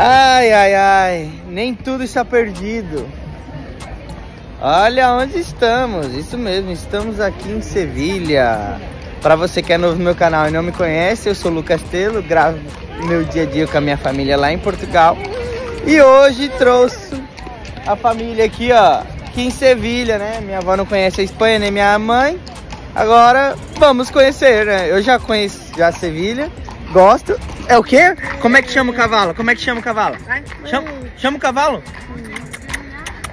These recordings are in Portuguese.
Ai, ai, ai, nem tudo está perdido. Olha onde estamos, isso mesmo, estamos aqui em Sevilha. Para você que é novo no meu canal e não me conhece, eu sou o Lucas Telo, gravo meu dia a dia com a minha família lá em Portugal. E hoje trouxe a família aqui, ó, aqui em Sevilha, né? Minha avó não conhece a Espanha, nem minha mãe. Agora vamos conhecer, né? Eu já conheço já Sevilha, gosto. É o quê? Como é que chama o cavalo? Como é que chama o cavalo? Chama, chama o cavalo?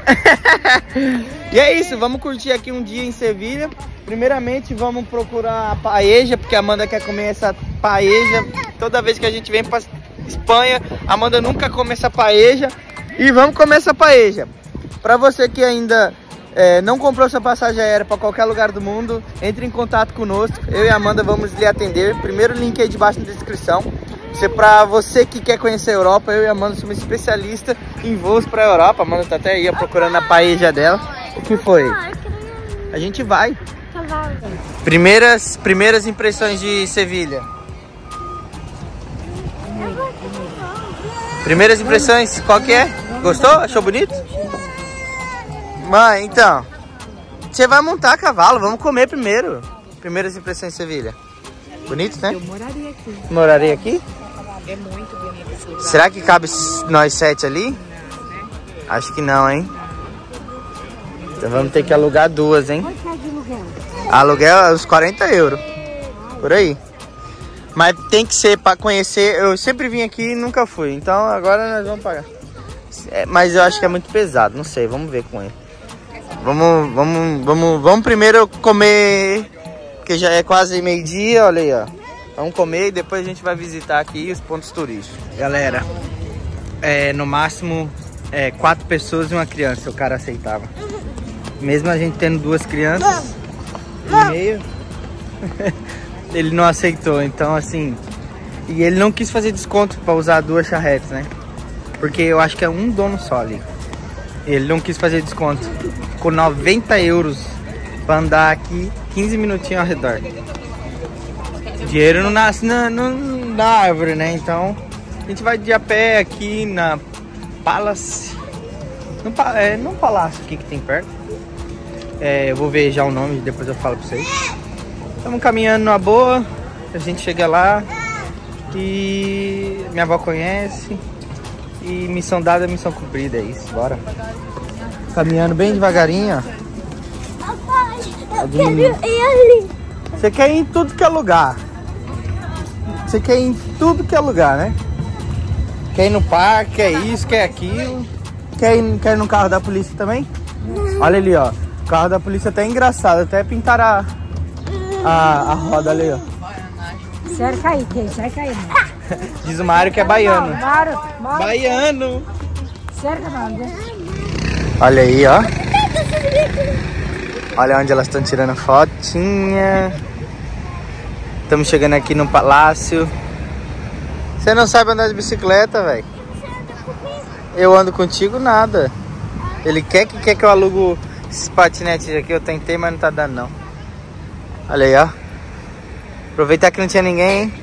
e é isso, vamos curtir aqui um dia em Sevilha. Primeiramente vamos procurar a paeja, porque a Amanda quer comer essa paeja. Toda vez que a gente vem para Espanha, a Amanda nunca come essa paeja. E vamos comer essa paeja. Para você que ainda é, não comprou sua passagem aérea para qualquer lugar do mundo, entre em contato conosco. Eu e a Amanda vamos lhe atender. Primeiro link aí debaixo na descrição. Se para você que quer conhecer a Europa, eu e a Amanda somos especialistas em voos para a Europa. A Amanda tá até aí procurando a paeja dela. O que foi? A gente vai. Primeiras, primeiras impressões de Sevilha. Primeiras impressões, qual que é? Gostou? Achou bonito? Mãe, então. Você vai montar cavalo, vamos comer primeiro. Primeiras impressões de Sevilha. Bonito, né? Eu moraria aqui. Moraria aqui? É muito bonito. Será que cabe nós sete ali? Não, né? Acho que não, hein? Então vamos ter que alugar duas, hein? Quanto é de aluguel? Aluguel é uns 40 euros. Por aí. Mas tem que ser para conhecer. Eu sempre vim aqui e nunca fui. Então agora nós vamos pagar. É, mas eu acho que é muito pesado. Não sei, vamos ver com ele. Vamos, vamos, vamos, vamos primeiro comer. Porque já é quase meio-dia, olha aí, ó. Vamos comer e depois a gente vai visitar aqui os pontos turísticos. Galera, é, no máximo é, quatro pessoas e uma criança o cara aceitava. Mesmo a gente tendo duas crianças e meio, ele não aceitou. Então, assim, e ele não quis fazer desconto para usar duas charretes, né? Porque eu acho que é um dono só ali. Ele não quis fazer desconto. Com 90 euros para andar aqui 15 minutinhos ao redor. Dinheiro não nasce na, na, na árvore, né? Então a gente vai de a pé aqui na Palace. No, é, no palácio aqui que tem perto. É, eu vou ver já o nome, depois eu falo pra vocês. Estamos caminhando numa boa. A gente chega lá e minha avó conhece. E missão dada, missão cumprida, é isso, bora. Caminhando bem devagarinho, ó. Papai, eu quero ir ali. Você quer ir em tudo que é lugar. Você quer ir em tudo que é lugar, né? Quer ir no parque, quer isso, quer aquilo. Quer ir, quer ir no carro da polícia também? Olha ali, ó. O carro da polícia até é engraçado. Até pintaram a, a, a roda ali, ó. Cerca aí, quem? Cerca aí. Diz o Mário que é baiano. Bora, bora. Baiano! Cerca não, né? Olha aí, ó. Olha onde elas estão tirando fotinha. Estamos chegando aqui no palácio. Você não sabe andar de bicicleta, velho? Eu ando contigo nada. Ele quer que quer que eu alugo esses patinetes aqui. Eu tentei, mas não tá dando não. Olha aí, ó. Aproveitar que não tinha ninguém, hein?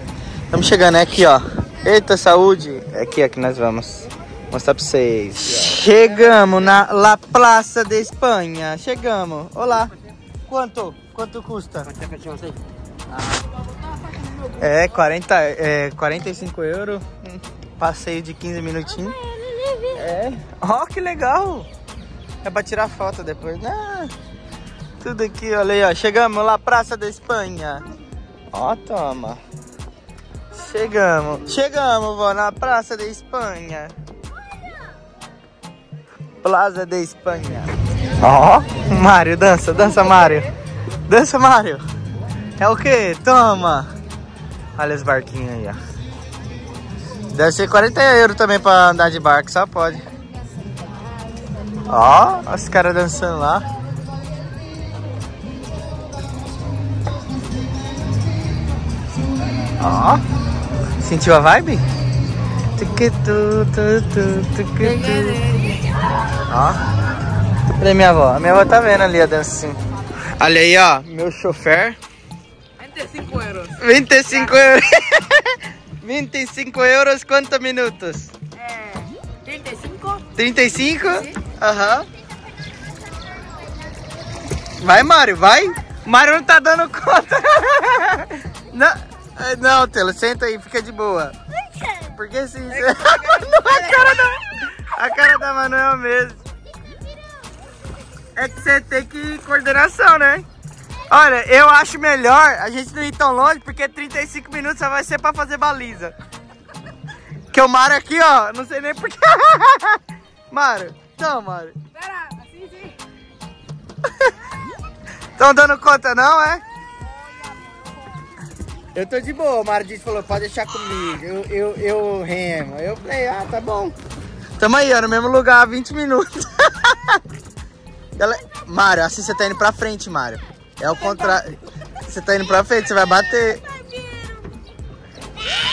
Estamos chegando, aqui, ó. Eita, saúde! É aqui, ó, que nós vamos. Mostrar pra vocês. Chegamos na La Praça de Espanha. Chegamos. Olá. Quanto? Quanto custa? É, 40, é 45 euros. Passeio de 15 minutinhos. É. Ó, que legal. É pra tirar foto depois. Ah, tudo aqui, olha aí, ó. Chegamos lá, Praça da Espanha. Ó, toma. Chegamos. Chegamos, vó, na Praça da Espanha. Plaza da Espanha. Ó, Mário, dança, dança, Mário. Dança, Mário. É o que? Toma. Olha os barquinhos aí, ó. Deve ser 40 euros também pra andar de barco, só pode. Ó, os caras dançando lá. Ó, sentiu a vibe? Tucutu, tutu, tucutu. Ó. Cadê minha avó? A minha avó tá vendo ali a dancinha. Olha aí, ó. Meu chofer. 25 euros. 25 euros. 25 euros, quantos minutos? É, 35. 35? Aham. Vai, Mário, vai. Mário não tá dando conta. Não, eh, não Telo, senta aí, fica de boa. Porque assim, você... a, cara da, a cara da Manuel mesmo. É que você tem que coordenação, né? Olha, eu acho melhor a gente não ir tão longe, porque 35 minutos só vai ser pra fazer baliza. Que o Mário aqui, ó, não sei nem porquê. Mário, então, Mário. Pera, assim sim. Estão dando conta não, é? Eu tô de boa, o Mário disse, falou, pode deixar comigo, eu, eu, eu remo. Eu falei, ah, tá bom. Tamo aí, ó, no mesmo lugar há 20 minutos. Ela... Mário, assim você tá indo pra frente, Mário. É o contrário. Você tá indo pra frente, você vai bater.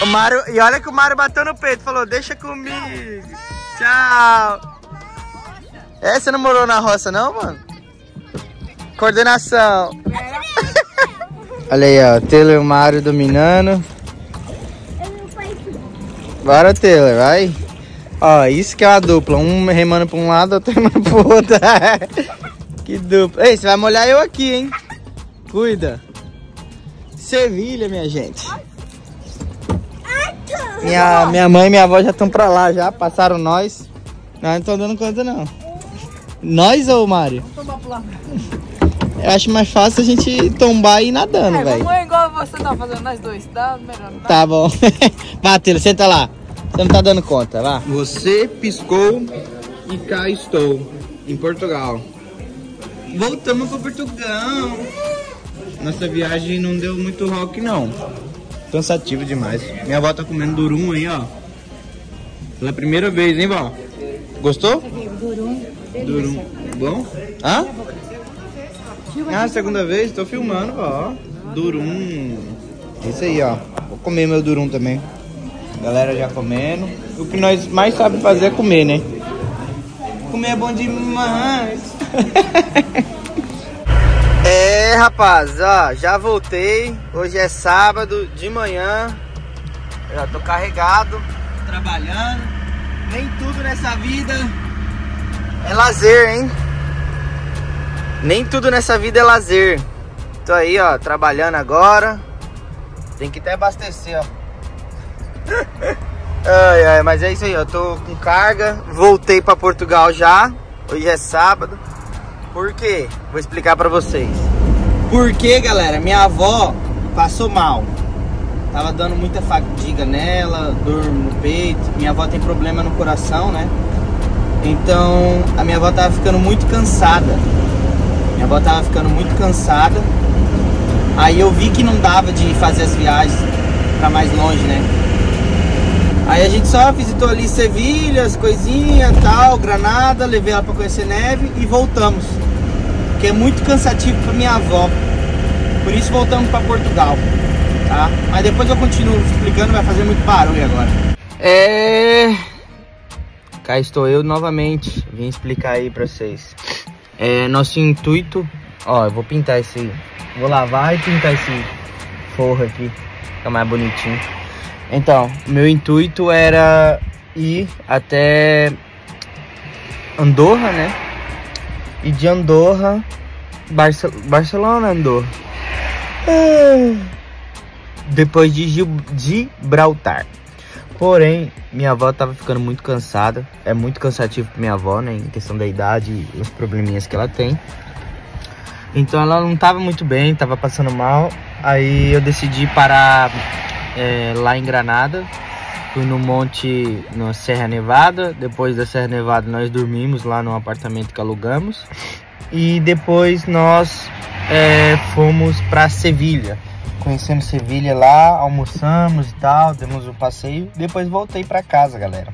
O Mário, e olha que o Mário bateu no peito, falou, deixa comigo. Tchau. É, você não morou na roça não, mano? Coordenação. Olha aí, ó, Taylor e o Mário dominando. Bora, Taylor, vai. Ó, isso que é uma dupla. Um remando pra um lado, outro remando pro outro. que dupla. Ei, você vai molhar eu aqui, hein? Cuida. Sevilha, minha gente. Minha, minha mãe e minha avó já estão pra lá, já passaram nós. Nós não estamos dando conta, não. Nós ou o Mário? Toma pro lado. Eu acho mais fácil a gente tombar e ir nadando, É, velho. vamos igual você tá fazendo nós dois. Dá melhor, dá? Tá bom. Tilo, senta lá. Você não tá dando conta, vá. Você piscou e cá estou, em Portugal. Voltamos para Portugal. Nossa viagem não deu muito rock, não. Cansativo demais. Minha avó tá comendo durum aí, ó. Pela primeira vez, hein, vó? Gostou? Durum. Durum. Bom? Hã? Ah, segunda vez? Tô filmando, ó. Durum. Isso aí, ó. Vou comer meu durum também. Galera já comendo. O que nós mais sabemos fazer é comer, né? Comer é bom demais. é, rapaz, ó, já voltei. Hoje é sábado de manhã. Já tô carregado, trabalhando. Nem tudo nessa vida é lazer, hein? Nem tudo nessa vida é lazer. Tô aí, ó, trabalhando agora. Tem que até abastecer, ó. ai, ai, mas é isso aí, ó. Tô com carga. Voltei pra Portugal já. Hoje é sábado. Por quê? Vou explicar pra vocês. Porque, galera, minha avó passou mal. Tava dando muita fadiga nela, dor no peito. Minha avó tem problema no coração, né? Então, a minha avó tava ficando muito cansada. Minha avó tava ficando muito cansada. Aí eu vi que não dava de fazer as viagens pra mais longe, né? Aí a gente só visitou ali Sevilha, as coisinhas tal, Granada, levei ela pra conhecer neve e voltamos. Que é muito cansativo pra minha avó. Por isso voltamos pra Portugal, tá? Mas depois eu continuo explicando, vai fazer muito barulho agora. É. Cá estou eu novamente, vim explicar aí pra vocês. É, nosso intuito, ó, eu vou pintar esse, vou lavar e pintar esse forro aqui, fica mais bonitinho. Então, meu intuito era ir até Andorra, né? E de Andorra, Barce Barcelona, Andorra. Ah. Depois de Gil Gibraltar. Porém, minha avó tava ficando muito cansada. É muito cansativo pra minha avó, né? Em questão da idade e os probleminhas que ela tem. Então ela não tava muito bem, tava passando mal. Aí eu decidi parar é, lá em Granada. Fui no monte, na Serra Nevada. Depois da Serra Nevada nós dormimos lá no apartamento que alugamos. E depois nós é, fomos para Sevilha conhecendo Sevilha lá, almoçamos e tal, demos um passeio. Depois voltei para casa, galera.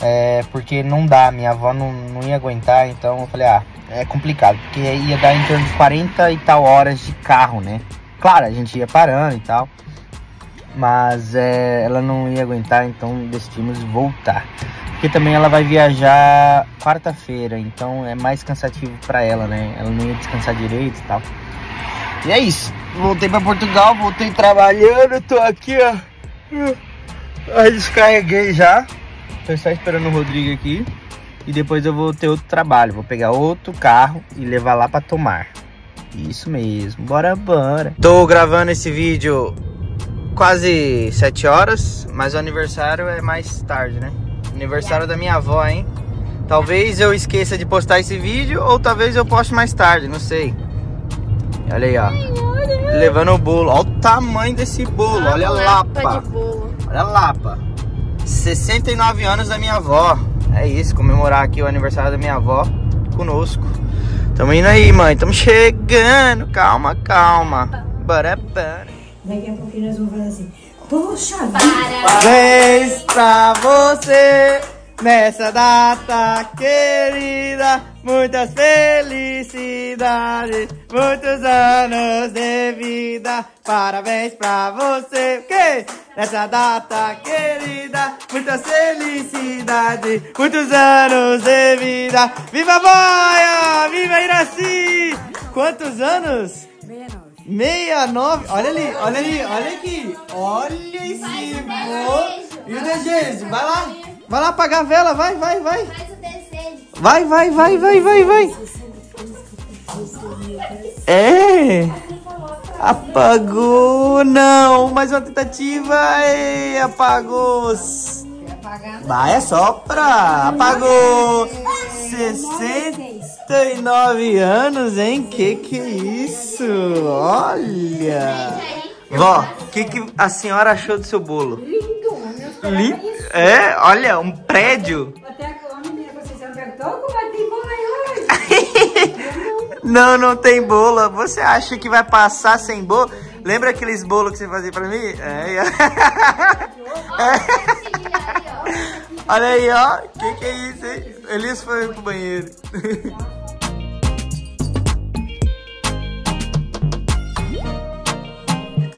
É, porque não dá, minha avó não, não ia aguentar, então eu falei, ah, é complicado, porque ia dar em torno de 40 e tal horas de carro, né? Claro, a gente ia parando e tal, mas é, ela não ia aguentar, então decidimos voltar. Porque também ela vai viajar quarta-feira, então é mais cansativo para ela, né? Ela não ia descansar direito e tal. E é isso. Voltei para Portugal, voltei trabalhando, tô aqui, ó. Aí descarreguei já. Tô só esperando o Rodrigo aqui. E depois eu vou ter outro trabalho. Vou pegar outro carro e levar lá pra tomar. Isso mesmo. Bora, bora. Tô gravando esse vídeo quase 7 horas. Mas o aniversário é mais tarde, né? Aniversário da minha avó, hein? Talvez eu esqueça de postar esse vídeo. Ou talvez eu poste mais tarde, não sei. Olha aí, ó. Levando o bolo. Olha o tamanho desse bolo. Olha a lapa. Olha a lapa. 69 anos da minha avó. É isso, comemorar aqui o aniversário da minha avó conosco. Tamo indo aí, mãe. Tamo chegando. Calma, calma. Bora, bora. Daqui a pouquinho nós vamos fazer assim. Poxa vida! Parabéns pra você nessa data querida. Muitas felicidades, muitos anos de vida. Parabéns pra você, que nessa data querida. Muitas felicidades, muitos anos de vida. Viva a boia! Viva Iraci! Quantos anos? 69. Olha ali, olha ali, olha aqui. Olha esse bolo. E o desejo, vai lá. Vai lá apagar a vela, vai, vai, vai. Vai, vai, vai, vai, vai, vai. É. Apagou, não. Mais uma tentativa. Ei, apagou. Vai, é só pra. Apagou. 69 anos, hein? Que que é isso? Olha. Vó, o que, que a senhora achou do seu bolo? Lindo. É, olha, um prédio. É? Não, não tem bolo. Você acha que vai passar sem bolo? Lembra aqueles bolos que você fazia pra mim? É. Olha aí, ó. Que que é isso, hein? Elias foi pro banheiro.